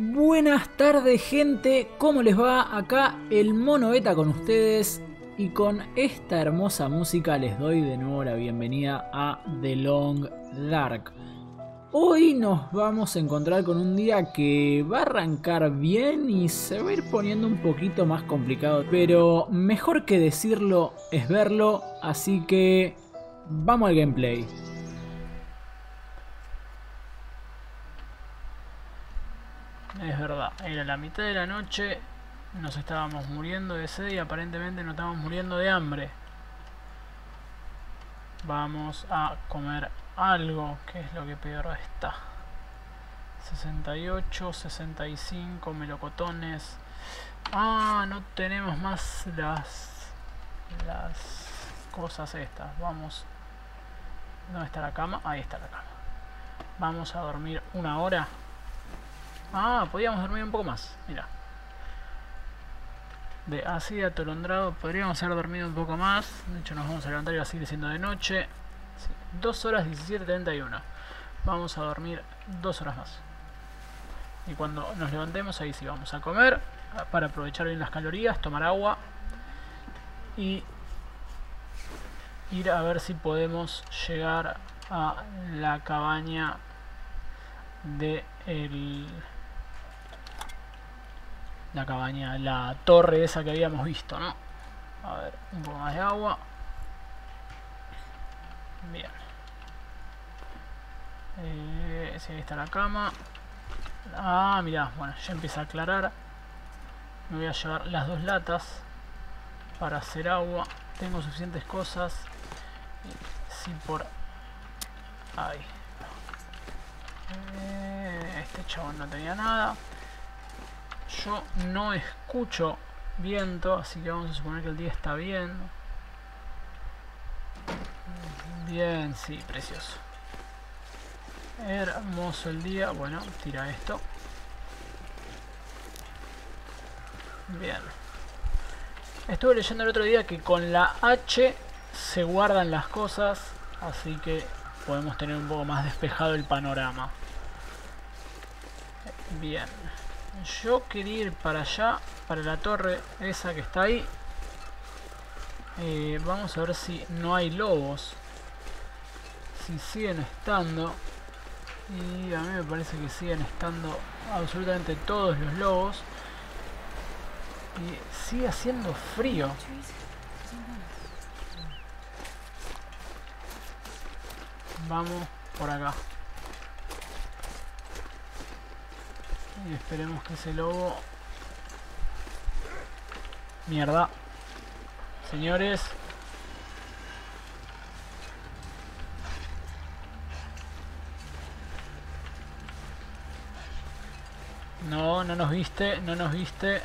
Buenas tardes gente, ¿cómo les va? Acá el Mono Beta con ustedes y con esta hermosa música les doy de nuevo la bienvenida a The Long Dark. Hoy nos vamos a encontrar con un día que va a arrancar bien y se va a ir poniendo un poquito más complicado, pero mejor que decirlo es verlo, así que vamos al gameplay. Es verdad, era la mitad de la noche, nos estábamos muriendo de sed y aparentemente nos estábamos muriendo de hambre. Vamos a comer algo, que es lo que peor está. 68, 65 melocotones. Ah, no tenemos más las las cosas estas. Vamos. ¿Dónde está la cama? Ahí está la cama. Vamos a dormir una hora. Ah, podíamos dormir un poco más. Mira. De así atolondrado podríamos haber dormido un poco más. De hecho nos vamos a levantar y va a seguir siendo de noche. 2 horas 17.31. Vamos a dormir 2 horas más. Y cuando nos levantemos ahí sí vamos a comer. Para aprovechar bien las calorías, tomar agua. Y ir a ver si podemos llegar a la cabaña de el la cabaña, la torre esa que habíamos visto, ¿no? A ver, un poco más de agua. Bien. Eh, ahí está la cama. Ah, mira, bueno, ya empieza a aclarar. Me voy a llevar las dos latas para hacer agua. Tengo suficientes cosas. Si por ahí. Eh, este chabón no tenía nada. Yo no escucho viento, así que vamos a suponer que el día está bien. Bien, sí, precioso. Hermoso el día. Bueno, tira esto. Bien. Estuve leyendo el otro día que con la H se guardan las cosas, así que podemos tener un poco más despejado el panorama. Bien. Yo quería ir para allá, para la torre esa que está ahí. Eh, vamos a ver si no hay lobos. Si siguen estando. Y a mí me parece que siguen estando absolutamente todos los lobos. Y sigue haciendo frío. Vamos por acá. Y esperemos que ese lobo... Mierda. Señores. No, no nos viste, no nos viste,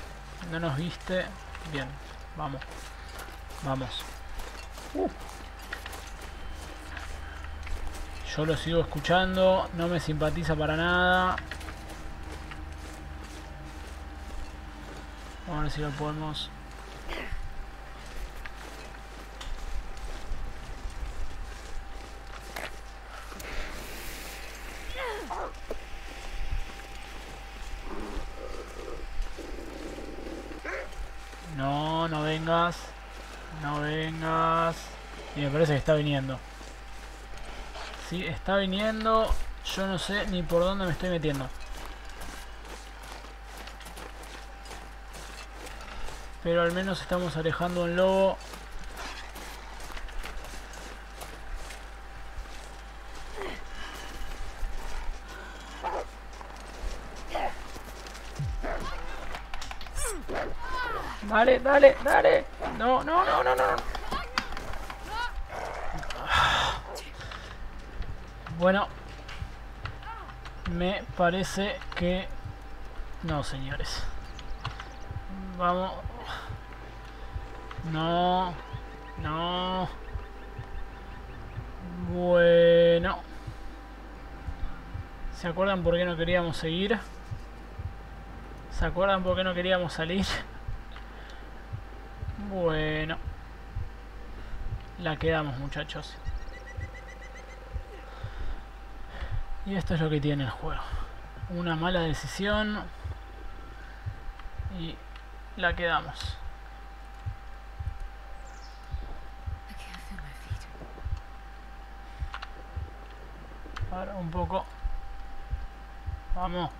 no nos viste. Bien, vamos. Vamos. Uh. Yo lo sigo escuchando, no me simpatiza para nada. Vamos a ver si lo podemos... No, no vengas. No vengas. Y me parece que está viniendo. Sí, está viniendo. Yo no sé ni por dónde me estoy metiendo. Pero al menos estamos alejando un lobo. Dale, dale, dale. No, no, no, no, no. Bueno. Me parece que... No, señores. Vamos. No. No. Bueno. ¿Se acuerdan por qué no queríamos seguir? ¿Se acuerdan por qué no queríamos salir? Bueno. La quedamos muchachos. Y esto es lo que tiene el juego. Una mala decisión y la quedamos. Un poco. Vamos.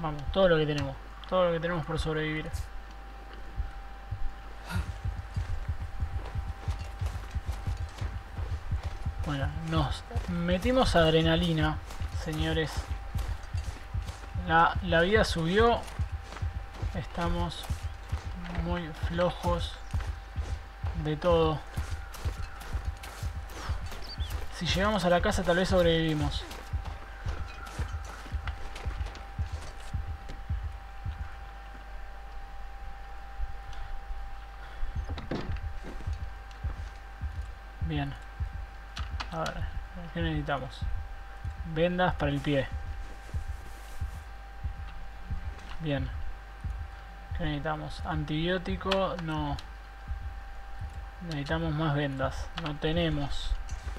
Vamos, todo lo que tenemos. Todo lo que tenemos por sobrevivir. Bueno, nos metimos adrenalina, señores. La, la vida subió. Estamos muy flojos de todo. Si llegamos a la casa tal vez sobrevivimos. Bien. A ver, ¿qué necesitamos? Vendas para el pie. Bien. ¿Qué necesitamos? Antibiótico, no. Necesitamos más vendas. No tenemos.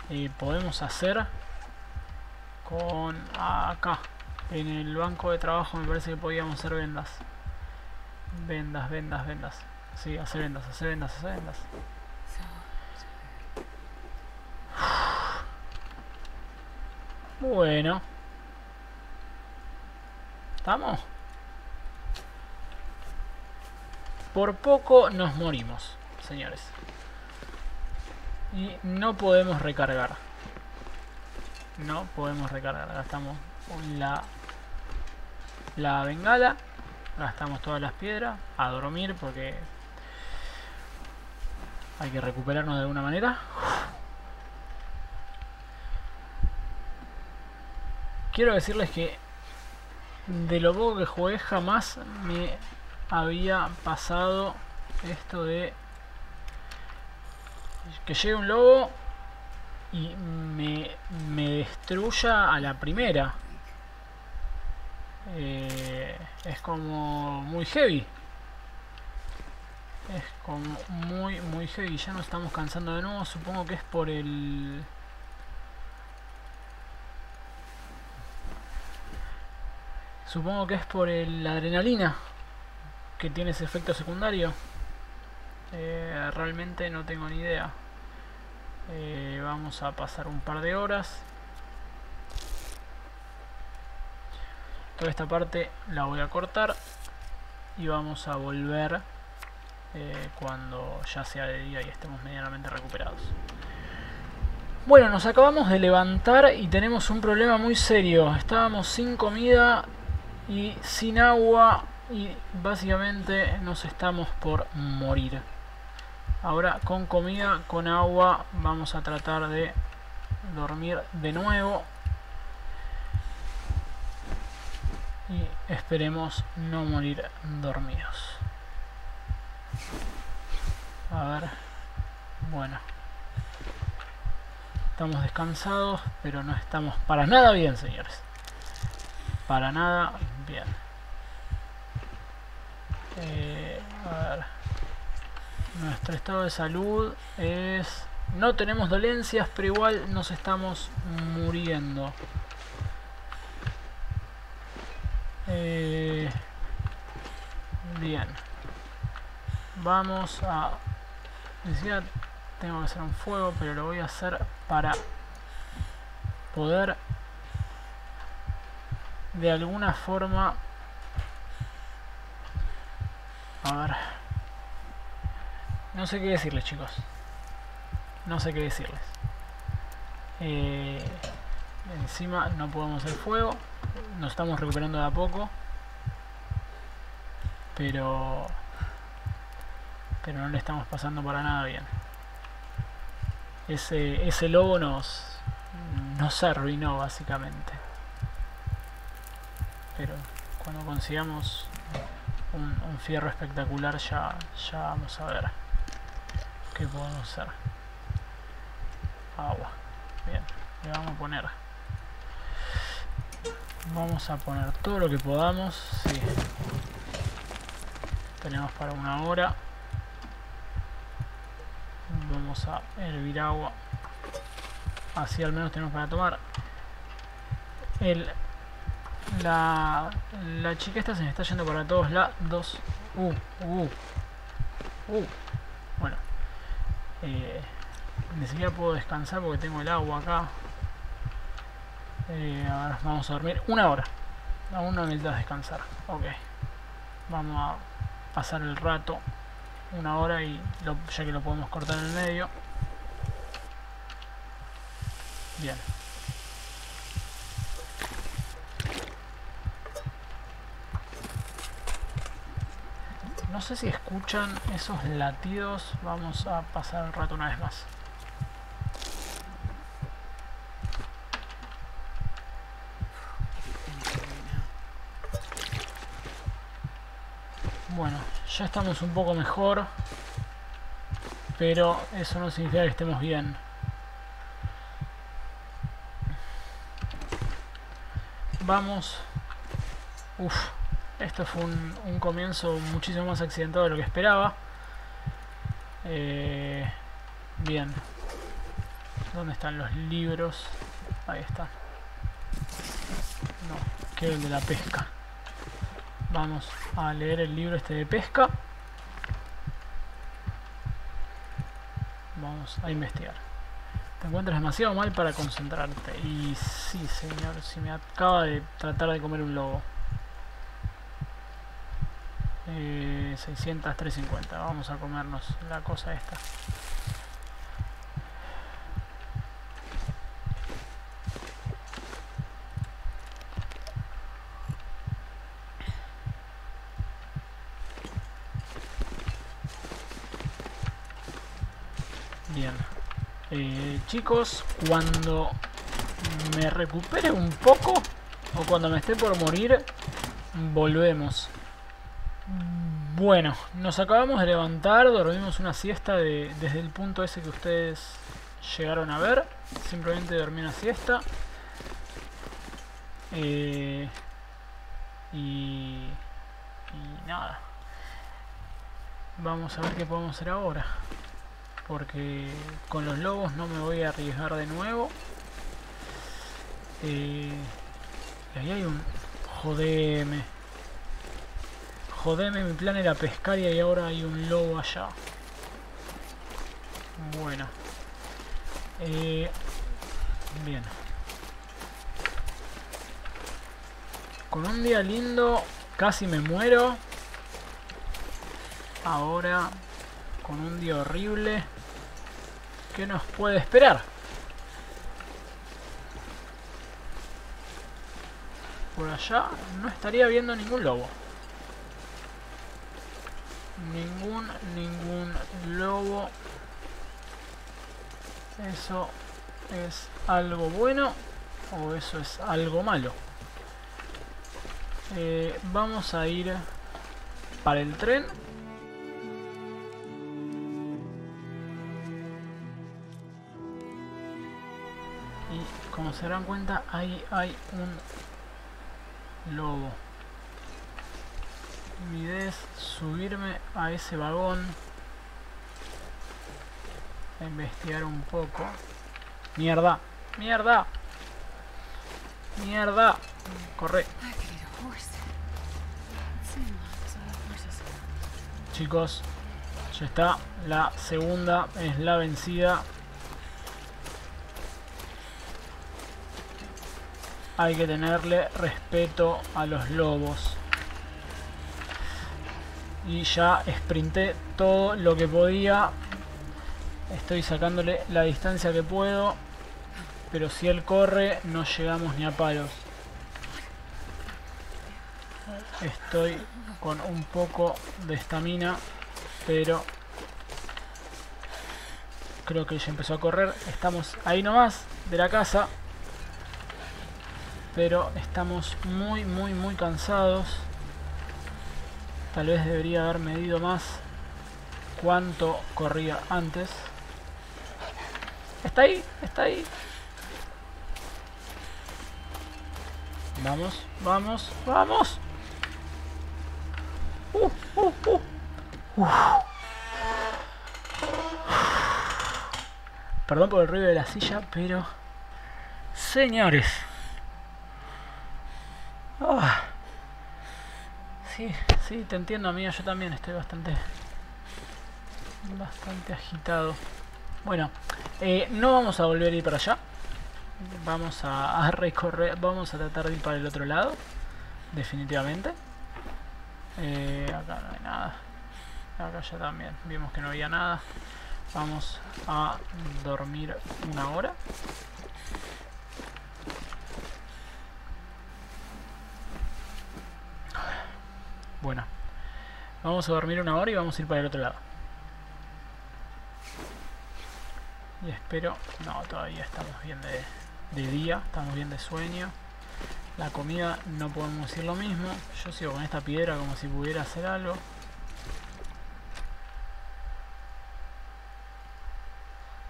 Y podemos hacer con acá. En el banco de trabajo me parece que podíamos hacer vendas. Vendas, vendas, vendas. Sí, hacer vendas, hacer vendas, hacer vendas. Bueno. ¿Estamos? Por poco nos morimos, señores. Y no podemos recargar. No podemos recargar. Gastamos la, la bengala. Gastamos todas las piedras. A dormir porque hay que recuperarnos de alguna manera. Quiero decirles que de lo poco que jugué jamás me había pasado esto de que llegue un lobo y me, me destruya a la primera. Eh, es como muy heavy. Es como muy, muy heavy. Ya nos estamos cansando de nuevo. Supongo que es por el... Supongo que es por el, adrenalina que tiene ese efecto secundario. Eh, realmente no tengo ni idea. Eh, vamos a pasar un par de horas. Toda esta parte la voy a cortar y vamos a volver eh, cuando ya sea de día y estemos medianamente recuperados. Bueno, nos acabamos de levantar y tenemos un problema muy serio. Estábamos sin comida y sin agua y básicamente nos estamos por morir. Ahora con comida, con agua, vamos a tratar de dormir de nuevo. Y esperemos no morir dormidos. A ver. Bueno. Estamos descansados, pero no estamos para nada bien, señores. Para nada bien. Eh, a ver. Nuestro estado de salud es... No tenemos dolencias, pero igual nos estamos muriendo. Eh, bien. Vamos a... Decía, tengo que hacer un fuego, pero lo voy a hacer para poder de alguna forma No sé qué decirles, chicos. No sé qué decirles. Eh, encima no podemos hacer fuego. Nos estamos recuperando de a poco. Pero... Pero no le estamos pasando para nada bien. Ese, ese lobo nos, nos arruinó básicamente. Pero cuando consigamos un, fierro espectacular ya, ya vamos a ver qué podemos hacer agua bien, le vamos a poner vamos a poner todo lo que podamos sí. tenemos para una hora Vamos a hervir agua. Así al menos tenemos para tomar. El, la, la chica esta se me está yendo para todos lados. Uh, uh, uh. Bueno. Eh, ni siquiera puedo descansar porque tengo el agua acá. Eh, ahora vamos a dormir una hora. Aún no necesitas descansar. Ok. Vamos a pasar el rato. Una hora y ya que lo podemos cortar en el medio. Bien. No sé si escuchan esos latidos. Vamos a pasar el rato una vez más. Bueno, ya estamos un poco mejor. Pero eso no significa que estemos bien. Vamos. Uf, esto fue un, comienzo muchísimo más accidentado de lo que esperaba. Eh, bien. ¿Dónde están los libros? Ahí está. No, quiero el de la pesca. Vamos a leer el libro este de pesca. Vamos a investigar. Te encuentras demasiado mal para concentrarte. Y sí, señor, si me acaba de tratar de comer un lobo. Eh, 600, 350. Vamos a comernos la cosa esta. Bien. Eh, chicos, cuando me recupere un poco o cuando me esté por morir, volvemos. Bueno, nos acabamos de levantar, dormimos una siesta desde el punto ese que ustedes llegaron a ver. Simplemente dormí una siesta. Eh, y, y nada. Vamos a ver qué podemos hacer ahora. Porque con los lobos no me voy a arriesgar de nuevo. Eh, y ahí hay un... Jodeme. Jodeme, mi plan era pescar y ahora hay un lobo allá. Bueno. Eh, bien. Con un día lindo casi me muero. Ahora con un día horrible. ¿Qué nos puede esperar? Por allá no estaría viendo ningún lobo. Ningún, ningún lobo. ¿Eso es algo bueno o eso es algo malo? Eh, vamos a ir para el tren. Y como se darán cuenta, ahí hay un lobo mi idea es subirme a ese vagón a investigar un poco. Mierda, mierda. Mierda. Corre. Chicos ya está. La segunda es la vencida. Hay que tenerle respeto a los lobos y ya sprinté todo lo que podía. Estoy sacándole la distancia que puedo pero si él corre no llegamos ni a palos. Estoy con un poco de estamina pero creo que ya empezó a correr. Estamos ahí nomás de la casa pero estamos muy muy muy cansados Tal vez debería haber medido más cuánto corría antes. Está ahí, está ahí. Vamos, vamos, vamos. Uh, uh, uh. Perdón por el ruido de la silla, pero... Señores. Ah. Sí, sí, te entiendo, amiga. Yo también estoy bastante... Bastante agitado. Bueno, eh, no vamos a volver a ir para allá. Vamos a, recorrer, vamos a tratar de ir para el otro lado. Definitivamente. Eh, acá no hay nada. Acá ya también. Vimos que no había nada. Vamos a dormir una hora. Bueno. Vamos a dormir una hora y vamos a ir para el otro lado. Y espero... No, todavía estamos bien de, de día, estamos bien de sueño. La comida no podemos decir lo mismo. Yo sigo con esta piedra como si pudiera hacer algo.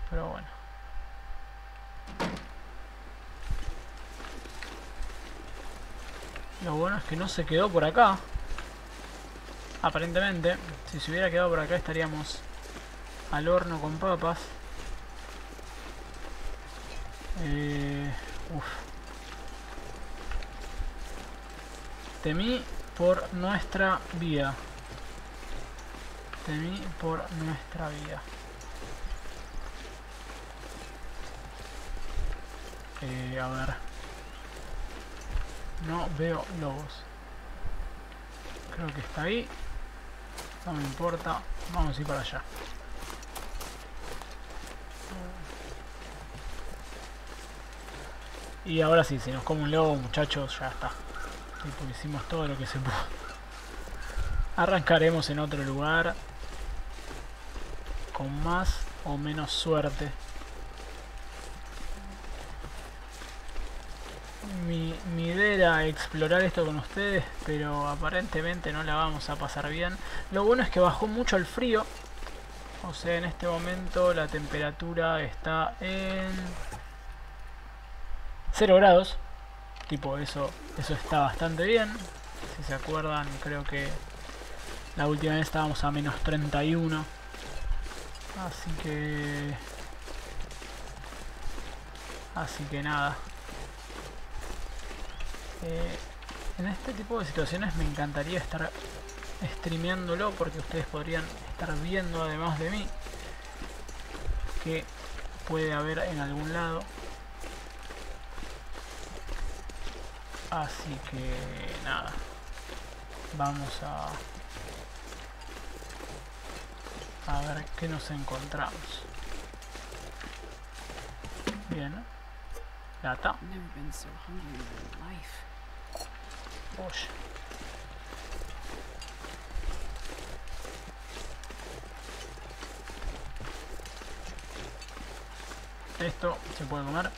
Pero bueno. Lo bueno es que no se quedó por acá. Aparentemente, si se hubiera quedado por acá estaríamos al horno con papas. Eh, Temí por nuestra vida. Temí por nuestra vida. Eh, a ver. No veo lobos. Creo que está ahí. No me importa. Vamos a ir para allá. Y ahora sí, si nos come un lobo, muchachos, ya está. Tipo, hicimos todo lo que se pudo. Arrancaremos en otro lugar. Con más o menos suerte. Mi, idea era explorar esto con ustedes, pero aparentemente no la vamos a pasar bien. Lo bueno es que bajó mucho el frío. O sea, en este momento la temperatura está en 0 grados. Tipo, eso, eso está bastante bien. Si se acuerdan, creo que la última vez estábamos a menos 31. Así que... Así que nada. Eh, en este tipo de situaciones me encantaría estar streameándolo porque ustedes podrían estar viendo además de mí que puede haber en algún lado Así que nada. Vamos a... Ver qué nos encontramos. Bien. Lata. Esto se puede comer.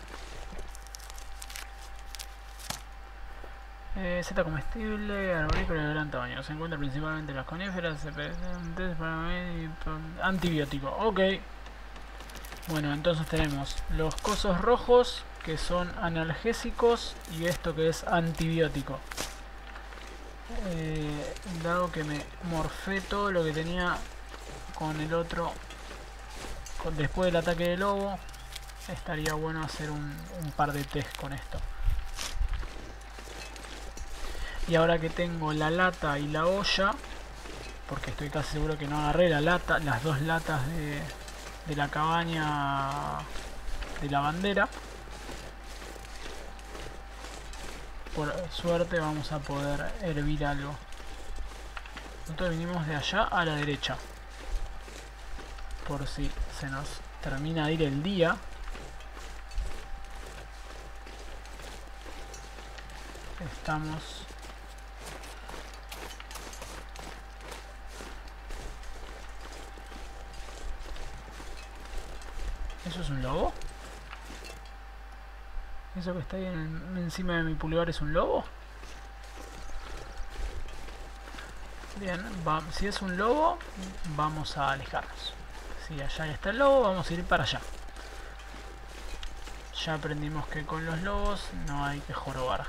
Eh, Z comestible, arborícola de gran tamaño. Se encuentra principalmente en las coníferas, antibiótico. Ok. Bueno, entonces tenemos los cosos rojos que son analgésicos y esto que es antibiótico. Eh, dado que me morfé todo lo que tenía con el otro después del ataque del lobo, estaría bueno hacer un par de test con esto. Y ahora que tengo la lata y la olla, porque estoy casi seguro que no agarré la lata, las dos latas de, de la cabaña de la bandera. Por suerte vamos a poder hervir algo. Nosotros vinimos de allá a la derecha. Por si se nos termina de ir el día. Estamos ¿Eso es un lobo? ¿Eso que está ahí encima de mi pulgar es un lobo? Bien, si es un lobo, vamos a alejarnos. Si allá está el lobo, vamos a ir para allá. Ya aprendimos que con los lobos no hay que jorobar.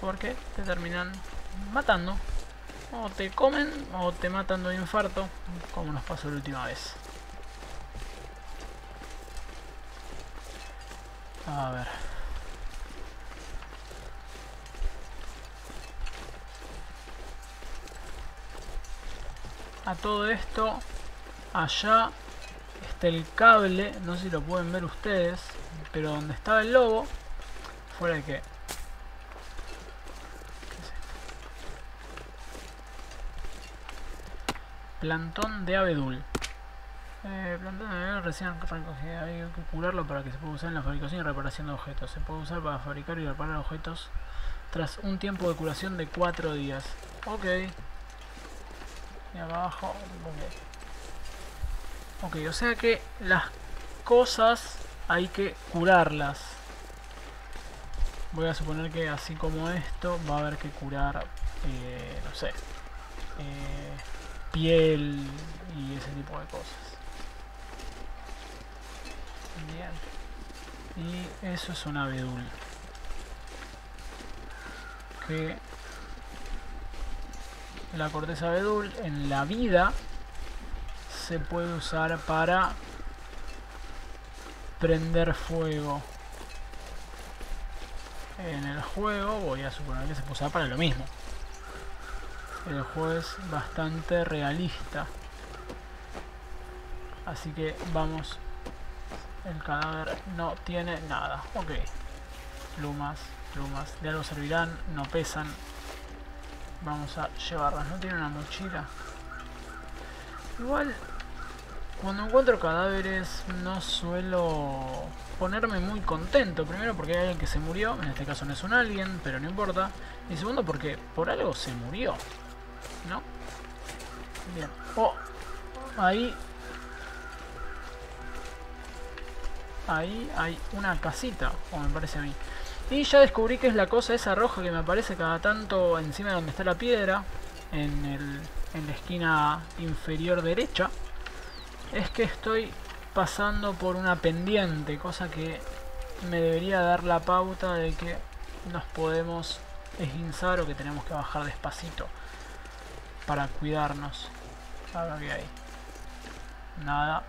Porque te terminan matando. O te comen o te matan de infarto, como nos pasó la última vez. A ver. A todo esto, allá está el cable, no sé si lo pueden ver ustedes, pero donde estaba el lobo, fuera de que... Plantón de abedul. Eh, plantón de recién recogido, hay que curarlo para que se pueda usar en la fabricación y reparación de objetos. Se puede usar para fabricar y reparar objetos tras un tiempo de curación de 4 días. Ok. Y abajo, ok. Ok, o sea que las cosas hay que curarlas. Voy a suponer que así como esto va a haber que curar, eh, no sé, eh, piel y ese tipo de cosas. Bien. Y eso es un abedul. Que la corteza abedul en la vida se puede usar para prender fuego en el juego voy a suponer que se puede usar para lo mismo el juego es bastante realista así que vamos el cadáver no tiene nada ok plumas plumas de algo servirán no pesan vamos a llevarlas no tiene una mochila igual cuando encuentro cadáveres no suelo ponerme muy contento. Primero porque hay alguien que se murió, en este caso no es un alguien, pero no importa. Y segundo porque por algo se murió. ¿No? Bien. Oh, ahí... Ahí hay una casita, o me parece a mí. Y ya descubrí que es la cosa esa roja que me aparece cada tanto encima de donde está la piedra. En, el, en la esquina inferior derecha es que estoy pasando por una pendiente, cosa que me debería dar la pauta de que nos podemos esguinzar o que tenemos que bajar despacito para cuidarnos. Acá que hay. Nada.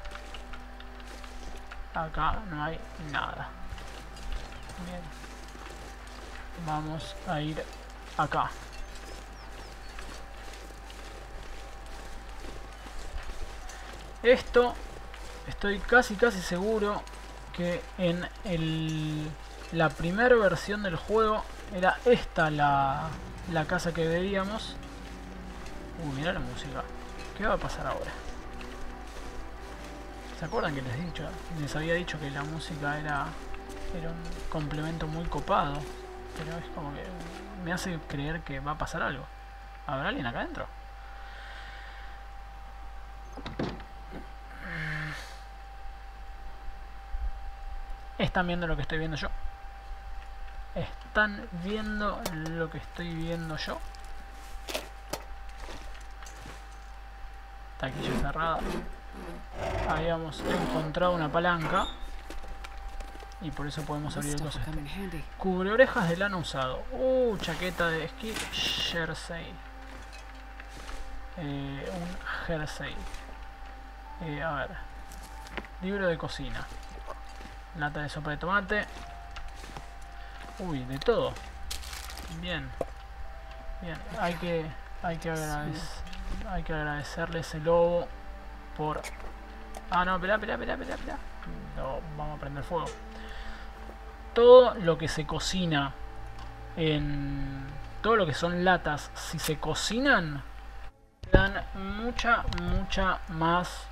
Acá no hay nada. Bien. Vamos a ir acá. Esto estoy casi casi seguro que en el, la primera versión del juego era esta la, la casa que veíamos. Uy, mira la música. ¿Qué va a pasar ahora? ¿Se acuerdan que les, dicho, les había dicho que la música era, era un complemento muy copado? Pero es como que me hace creer que va a pasar algo. ¿Habrá alguien acá adentro? Están viendo lo que estoy viendo yo. Están viendo lo que estoy viendo yo. Taquilla cerrada. Habíamos encontrado una palanca. Y por eso podemos abrir el coso. Cubre orejas de lana usado. Uh, chaqueta de esquí. Jersey. Eh, un jersey. Eh, a ver. Libro de cocina. Lata de sopa de tomate. Uy, de todo. Bien. Bien, hay que hay que agradecer hay que agradecerle ese lobo por Ah, no, espera, espera, espera, espera, No, vamos a prender fuego. Todo lo que se cocina en todo lo que son latas, si se cocinan dan mucha mucha más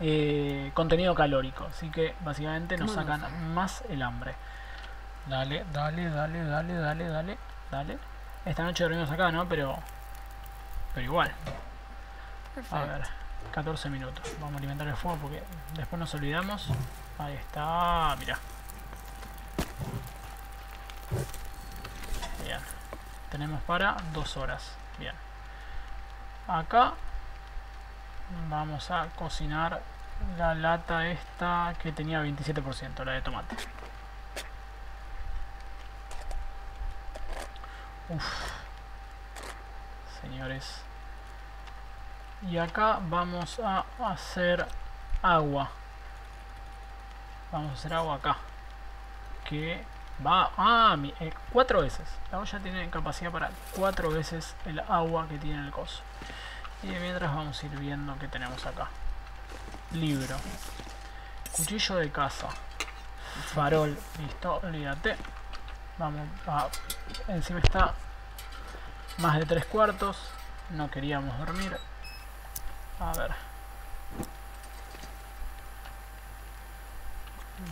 eh, contenido calórico. Así que básicamente nos sacan más el hambre. Dale, dale, dale, dale, dale, dale, dale. Esta noche dormimos acá, ¿no? Pero, pero igual. A ver, 14 minutos. Vamos a alimentar el fuego porque después nos olvidamos. Ahí está, mira. Bien. Tenemos para dos horas. Bien. Acá vamos a cocinar la lata esta que tenía 27%, la de tomate. Uf. Señores. Y acá vamos a hacer agua. Vamos a hacer agua acá. que va... Ah, eh, cuatro veces. La olla tiene capacidad para cuatro veces el agua que tiene el coso. Y mientras vamos a ir viendo qué tenemos acá. Libro. Cuchillo de caza. Farol. Listo, olvídate. Vamos a... Encima está más de tres cuartos. No queríamos dormir. A ver.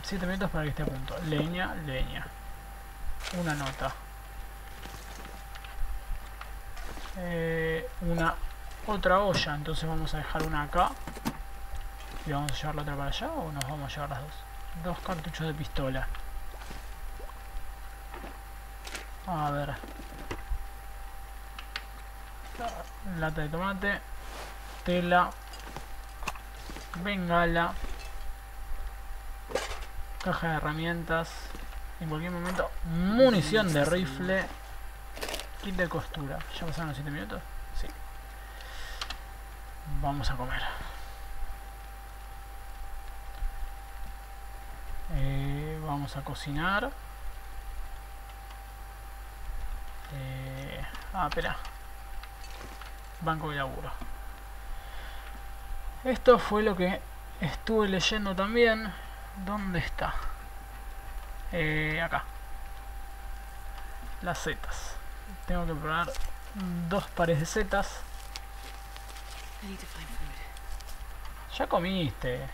7 minutos para que esté a punto. Leña, leña. Una nota. Eh, una otra olla. Entonces vamos a dejar una acá. ¿Y vamos a llevar la otra para allá o nos vamos a llevar las dos? Dos cartuchos de pistola. A ver. Lata de tomate. Tela. Bengala. Caja de herramientas. En cualquier momento. Munición de rifle. Kit de costura. ¿Ya pasaron los 7 minutos? Sí. Vamos a comer. Eh, vamos a cocinar. Eh, ah, espera. Banco de laburo. Esto fue lo que estuve leyendo también. ¿Dónde está? Eh, acá. Las setas. Tengo que probar dos pares de setas. Ya comiste.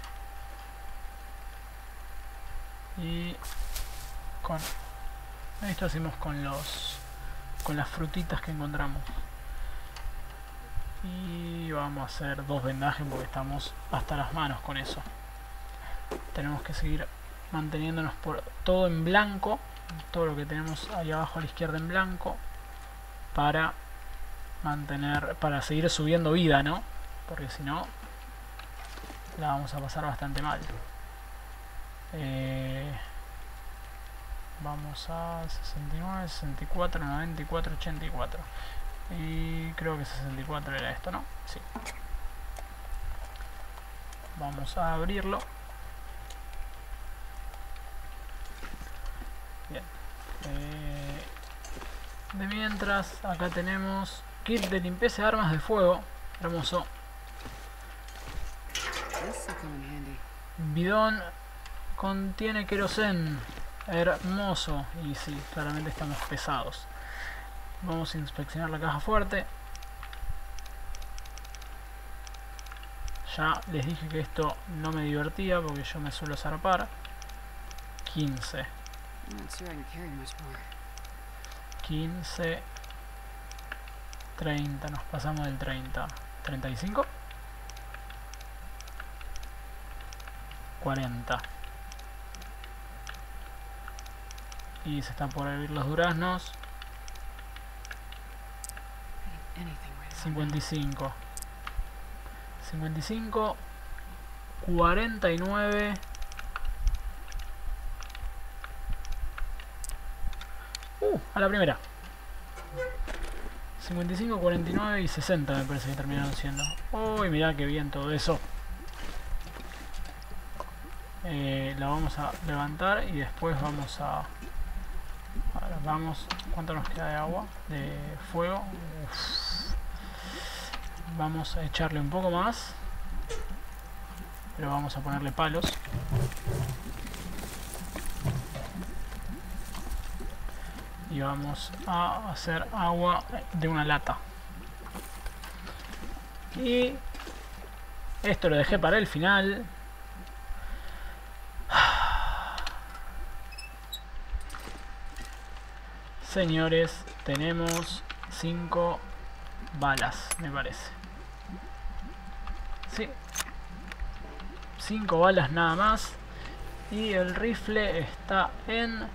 Y con esto hacemos con los con las frutitas que encontramos. Y vamos a hacer dos vendajes porque estamos hasta las manos con eso. Tenemos que seguir manteniéndonos por todo en blanco, todo lo que tenemos ahí abajo a la izquierda en blanco para mantener para seguir subiendo vida, ¿no? Porque si no la vamos a pasar bastante mal. Eh, vamos a 69, 64, 94, 84. Y creo que 64 era esto, ¿no? Sí. Vamos a abrirlo. Bien. Eh, de mientras, acá tenemos kit de limpieza de armas de fuego. Hermoso. Bidón contiene querosen. Hermoso. Y sí, claramente estamos pesados. Vamos a inspeccionar la caja fuerte. Ya les dije que esto no me divertía porque yo me suelo zarpar. 15. 15. 30. Nos pasamos del 30. 35. 40. Y se están por abrir los duraznos. 55 55 49 Uh, a la primera. 55, 49 y 60 me parece que terminaron siendo. Uy, mirá que bien todo eso. Eh, La vamos a levantar y después vamos a Ahora vamos, ¿cuánto nos queda de agua? De fuego. Vamos a echarle un poco más. Pero vamos a ponerle palos. Y vamos a hacer agua de una lata. Y esto lo dejé para el final. Señores, tenemos 5 balas, me parece. 5 balas nada más. Y el rifle está en...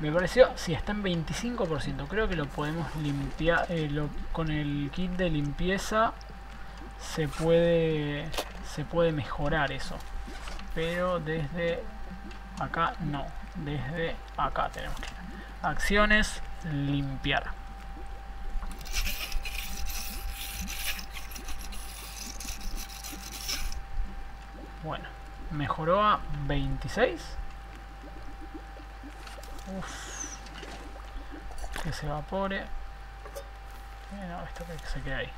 Me pareció... Sí, está en 25%. Creo que lo podemos limpiar... Eh, con el kit de limpieza se puede... Se puede mejorar eso. Pero desde acá no. Desde acá tenemos que Acciones, limpiar. Bueno, mejoró a 26. Uf. Que se evapore. Eh, no, esto que se quede ahí.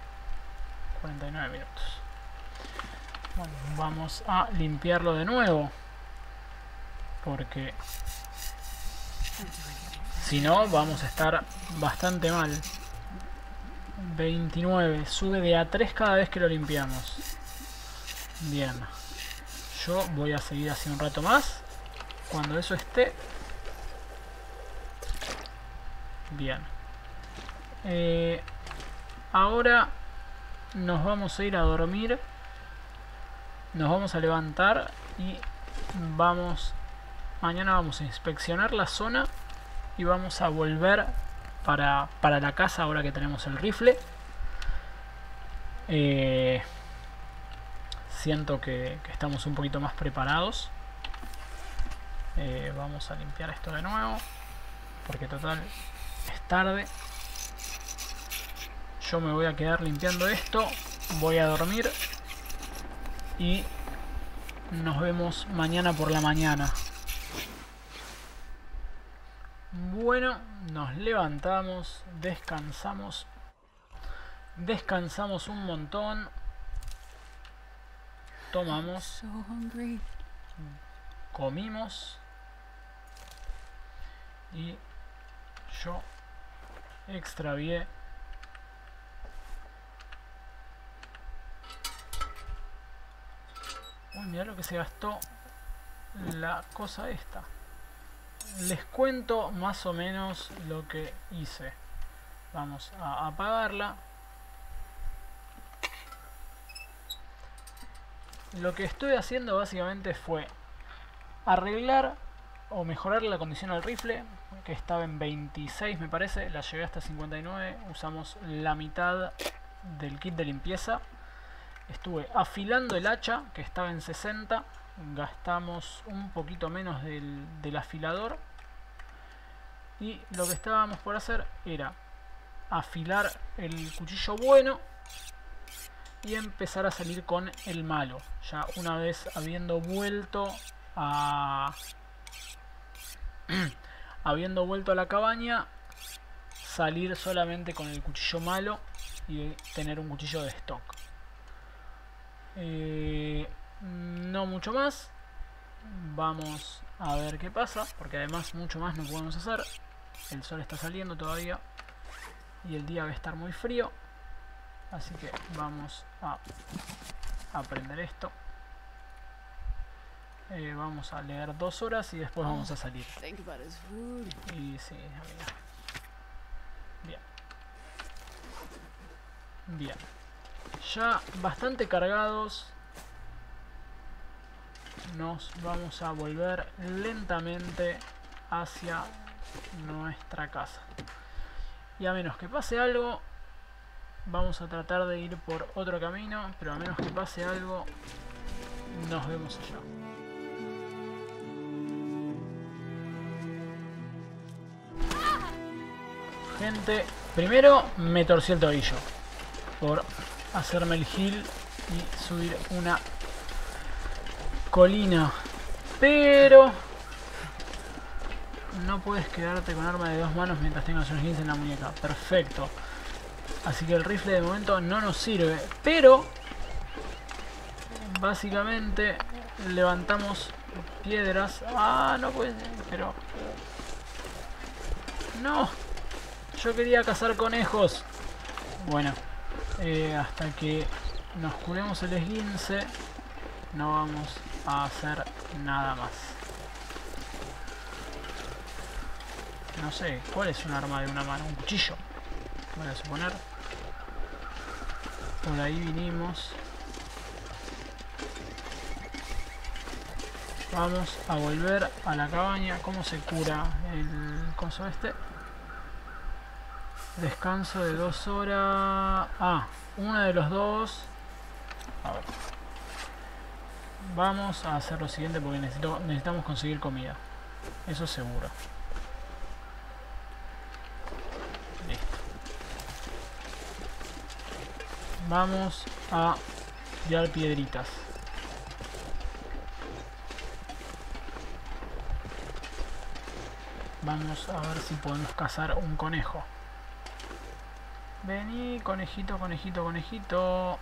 49 minutos. Bueno, vamos a limpiarlo de nuevo. Porque si no, vamos a estar bastante mal. 29. Sube de a 3 cada vez que lo limpiamos. Bien. Yo voy a seguir así un rato más. Cuando eso esté... Bien. Eh, ahora nos vamos a ir a dormir. Nos vamos a levantar y vamos... Mañana vamos a inspeccionar la zona y vamos a volver para, la casa ahora que tenemos el rifle. Eh, siento que, estamos un poquito más preparados. Eh, vamos a limpiar esto de nuevo. Porque total es tarde. Yo me voy a quedar limpiando esto. Voy a dormir. Y nos vemos mañana por la mañana. Bueno, nos levantamos, descansamos. Descansamos un montón. Tomamos. Comimos. Y yo extravié Uy, mira lo que se gastó la cosa esta les cuento más o menos lo que hice. Vamos a apagarla. Lo que estoy haciendo básicamente fue arreglar o mejorar la condición del rifle, que estaba en 26 me parece, la llevé hasta 59, usamos la mitad del kit de limpieza. Estuve afilando el hacha, que estaba en 60, gastamos un poquito menos del, del afilador. Y lo que estábamos por hacer era afilar el cuchillo bueno y empezar a salir con el malo ya una vez habiendo vuelto a habiendo vuelto a la cabaña salir solamente con el cuchillo malo y tener un cuchillo de stock eh, no mucho más. Vamos a ver qué pasa, porque además mucho más no podemos hacer. El sol está saliendo todavía y el día va a estar muy frío. Así que vamos a aprender esto. Eh, vamos a leer dos horas y después vamos a salir. Y sí, Bien. Bien. Ya bastante cargados nos vamos a volver lentamente hacia nuestra casa. Y a menos que pase algo, vamos a tratar de ir por otro camino, pero a menos que pase algo, nos vemos allá. Gente, primero me torcí el tobillo por hacerme el heal y subir una colina. Pero no puedes quedarte con arma de dos manos mientras tengas un 15 en la muñeca. Perfecto. Así que el rifle de momento no nos sirve. Pero básicamente levantamos piedras. Ah, no puede pero... No. Yo quería cazar conejos. Bueno, eh, hasta que nos curemos el esguince, no vamos a hacer nada más. No sé, ¿cuál es un arma de una mano? Un cuchillo. Voy a suponer. Por ahí vinimos. Vamos a volver a la cabaña. ¿Cómo se cura el coso este? Descanso de dos horas. Ah, una de los dos. A ver. Vamos a hacer lo siguiente porque necesitamos conseguir comida. Eso seguro. Listo. Vamos a tirar piedritas. Vamos a ver si podemos cazar un conejo. Vení, conejito, conejito, conejito.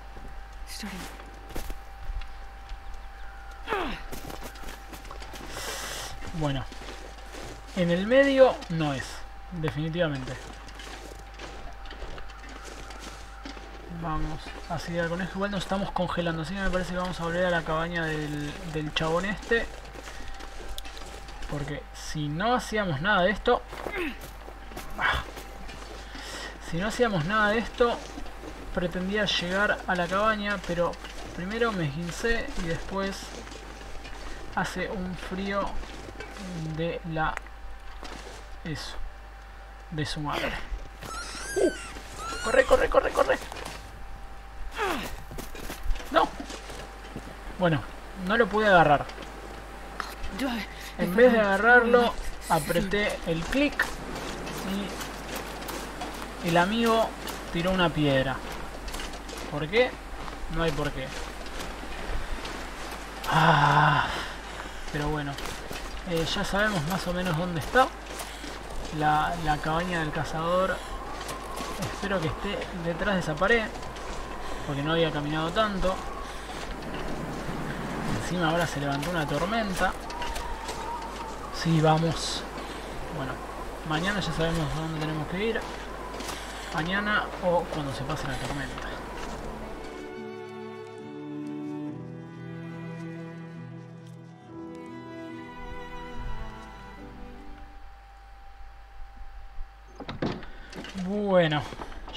Bueno. En el medio no es. Definitivamente. Vamos a seguir al conejo. Igual nos estamos congelando. Así que me parece que vamos a volver a la cabaña del, del chabón este. Porque si no hacíamos nada de esto... Si no hacíamos nada de esto, pretendía llegar a la cabaña, pero primero me esguincé y después hace un frío de la... Eso. De su madre. corre, corre, corre, corre. No. Bueno, no lo pude agarrar. En vez de agarrarlo, apreté el clic y el amigo tiró una piedra. ¿Por qué? No hay por qué. Ah, pero bueno, eh, ya sabemos más o menos dónde está. La, la cabaña del cazador. Espero que esté detrás de esa pared. Porque no había caminado tanto. Encima ahora se levantó una tormenta. Sí, vamos. Bueno, mañana ya sabemos dónde tenemos que ir. Mañana o cuando se pase la tormenta. Bueno,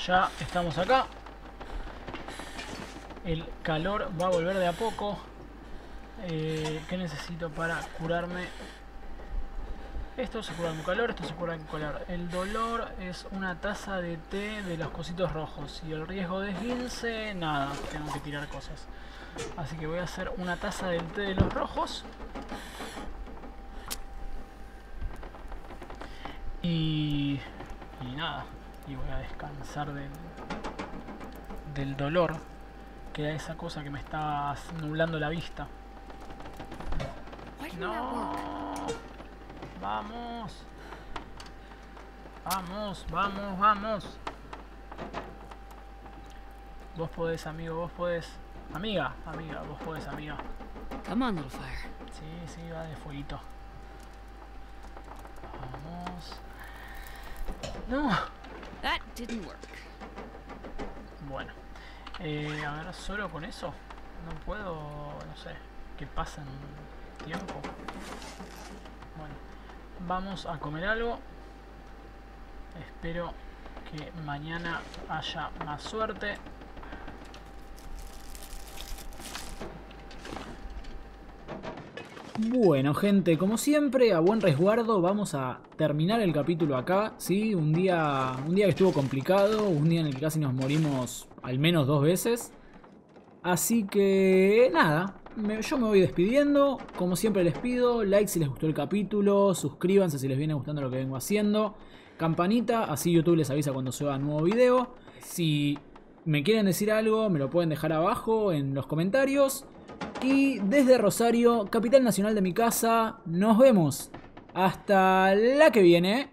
ya estamos acá. El calor va a volver de a poco. Eh, ¿Qué necesito para curarme esto se cura con calor, esto se cura con calor. El dolor es una taza de té de los cositos rojos. Y el riesgo de esguince, nada, tengo que tirar cosas. Así que voy a hacer una taza del té de los rojos. Y, y nada, y voy a descansar del, del dolor, que era esa cosa que me está nublando la vista. No. Vamos. Vamos, vamos, vamos. Vos podés, amigo, vos podés. Amiga, amiga, vos podés, amiga. Come on, little fire. Sí, sí, va de fueguito. Vamos. No. That didn't work. Bueno. Eh, a ver, solo con eso. No puedo, no sé, qué pasa en tiempo. Vamos a comer algo. Espero que mañana haya más suerte. Bueno gente, como siempre, a buen resguardo vamos a terminar el capítulo acá, ¿sí? Un día, un día que estuvo complicado, un día en el que casi nos morimos al menos dos veces. Así que nada, yo me voy despidiendo. Como siempre les pido, like si les gustó el capítulo, suscríbanse si les viene gustando lo que vengo haciendo. Campanita, así YouTube les avisa cuando suba nuevo video. Si me quieren decir algo, me lo pueden dejar abajo en los comentarios. Y desde Rosario, capital nacional de mi casa, nos vemos. Hasta la que viene.